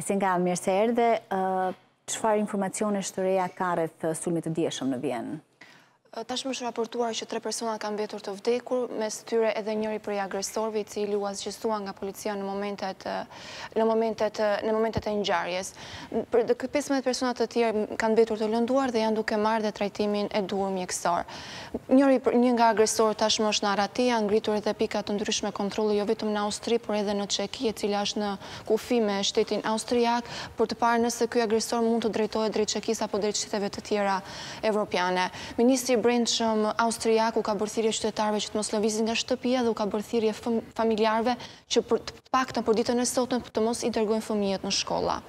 Esenka, mirëseerdhe. Çfarë informacionesh të reja ka rreth sulmit të djeshëm në Vjenë? Tashmë është raportuar që tre persona kanë mbetur të vdekur, mes tyre edhe njëri prej agresorëve i cili u asgjësua nga policia në momentet në momentet në momentet e ngjarjes. Por 15 persona të tjerë kanë mbetur të lënduar dhe janë duke marrë dhe trajtimin e duhur mjekësor. Njëri një nga agresorët tashmë është në arrati, janë ngritur edhe pika të ndryshme kontrolli jo vetëm në Austri, por edhe në Çeki, e cila është në kufi me shtetin austriak për të parë nëse ky agresor mund të drejtohet drejt Çekisë apo drejt shteteve të tjera evropiane. Ministri i Brendshëm austriak u ka bërë thirrje qytetarëve që të mos lëvizin nga shtëpia dhe u ka bërë thirrje familjarëve që të paktën për ditën e sotme të mos i dërgojnë fëmijët në shkolla.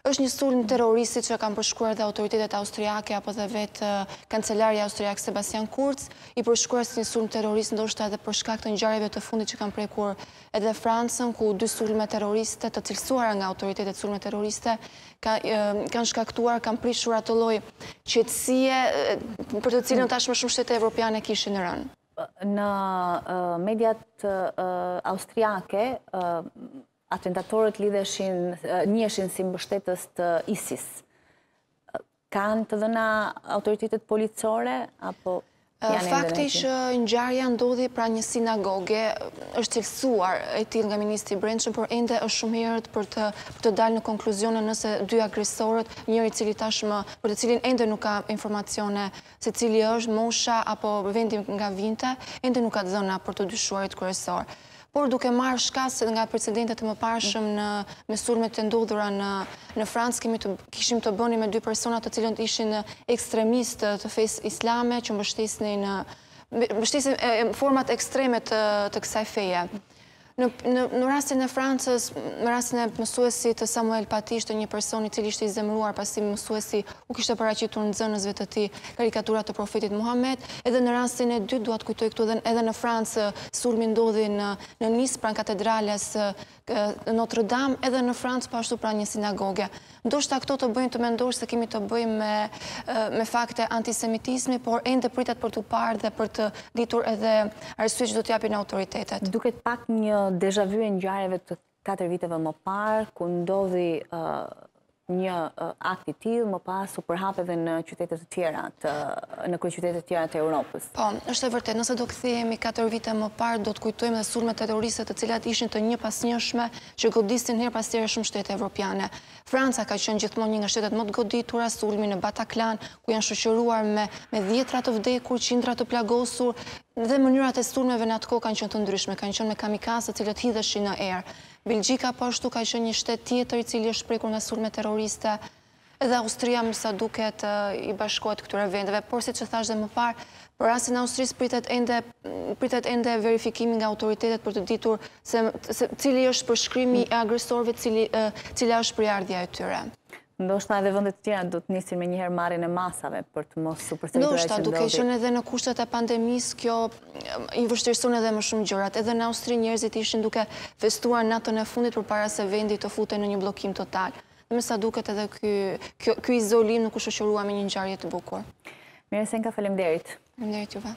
Është një sulm terrorist që e kanë përshkruar dhe autoritetet austriake apo dhe vetë kancelari austriak Sebastian Kurz, i përshkruar si një sulm terrorist ndoshta edhe për shkak të ngjarjeve të fundit që kanë prekur edhe Francën, ku dy sulme terroriste të cilësuara nga autoritetet sulme terroriste kanë shkaktuar, kanë prishur atë lloj qetësie për të cilën tashmë shumë shtete evropiane kishin rënë. Në mediat austriake Atentatorët lidheshin, njiheshin si mbështetës të ISIS. Kanë të dhëna autoritetet policore apo Fakti që ngjarja ndodhi pranë një sinagoge është cilësuar e tillë nga ministri i Brendshëm, por ende është shumë herët për të për të dalë në konkluzione nëse dy agresorët, njëri i cili tashmë për të cilin ende nuk ka informacione se cili është mosha apo vendi nga vinte, ende nuk ka të dhëna për të dyshuarit kryesorë. Por duke marrë shkas nga precedentë të mëparshëm me sulmet e ndodhura në Francë, kemi të kishim të bënim me dy persona të cilët ishin ekstremistë të fesë islame që mbështesnin mbështesnin format ekstreme të kësaj feje. Në rastin e Francës, në rastin e mësuesit Samuel Paty ishte një person i cili ishte i zemëruar pasi mësuesi u kishte paraqitur nxënësve të tij karikatura të profetit Muhamet, edhe në rastin e dytë, dua të kujtoj këtu edhe në Francë, sulmi ndodhi në Nisë, pranë katedrales Notre Dame, edhe në Francë, po ashtu po pranë një sinagoge. Ndoshta këto të bëjnë të mendosh se kemi të bëjmë me fakte antisemitizmi, por ende pritet për të parë dhe për të ditur edhe arsyet që do t'japin autoritetet. Duket pak një deja vu e ngjarjeve të katër viteve më parë, kur ndodhi një akt i tillë, më pas u përhap edhe në qytete të tjera, në kryeqytete të tjera të Europës. Po, është e vërtetë, nëse do kthehemi katër vite më parë, do të kujtojmë edhe sulmet terroriste të cilat ishin të njëpasnjëshme që godisnin herë pas here shumë shtete evropiane. Franca ka qenë gjithmonë një nga shtetet më të goditura, sulmi në Bataclan, ku janë shoqëruar me dhjetra të vdekur, qindra të plagosur, Dhe mënyrat e sulmeve në atë kohë kanë qenë të ndryshme, kanë qenë me kamikazë të cilët hidheshin në erë. Belgjika po ashtu ka qenë një shtet tjetër i cili është prekur nga sulme terroriste. Edhe Austria me sa duket i bashkohet këtyre vendeve, por siç e thashë dhe më parë, për rastin e Austrisë pritet ende pritet ende verifikimi nga autoritetet për të ditur se cili është përshkrimi i agresorëve, cili cila është prejardhja e tyre. Ndoshta edhe vende të tjera do të nisin menjëherë marrjen e masave për të mos u përsëritur ajo që ndodhi. Ndoshta duke qenë edhe në kushtet e pandemisë, kjo i vështirëson edhe më shumë gjërat. Edhe në Austri njerëzit ishin duke festuar natën e fundit përpara se vendi të futej në një bllokim total. Dhe me sa duket edhe ky ky izolim nuk u shoqërua me një ngjarje të bukur. Mirë Senka, faleminderit. Faleminderit juve.